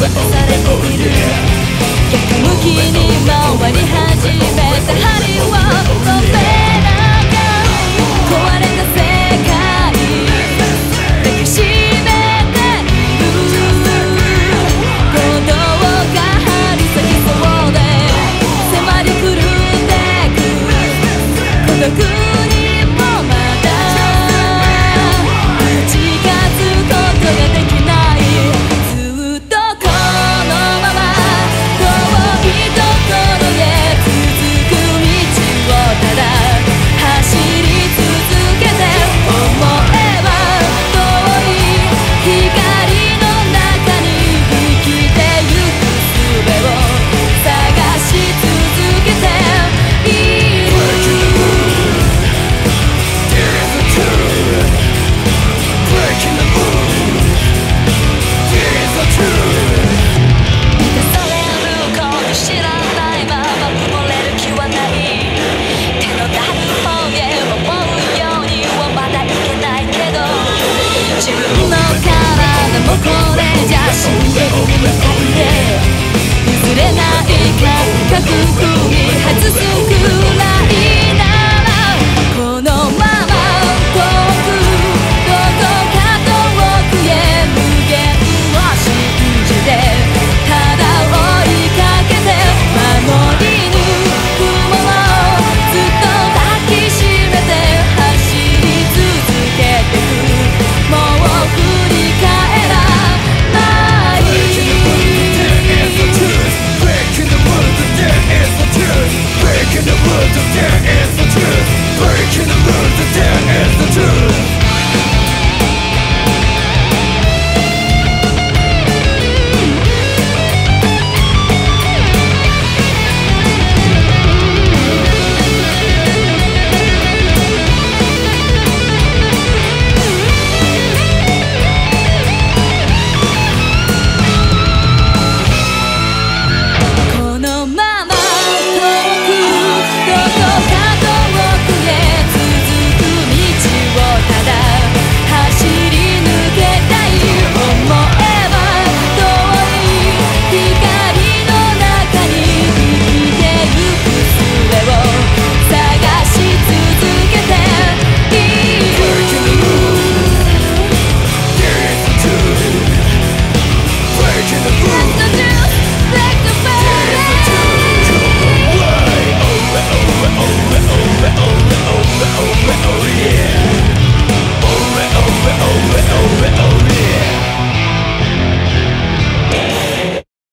渡されている。逆向きに回り始めた自分の体もこれじゃ死んでみるいり譲れないか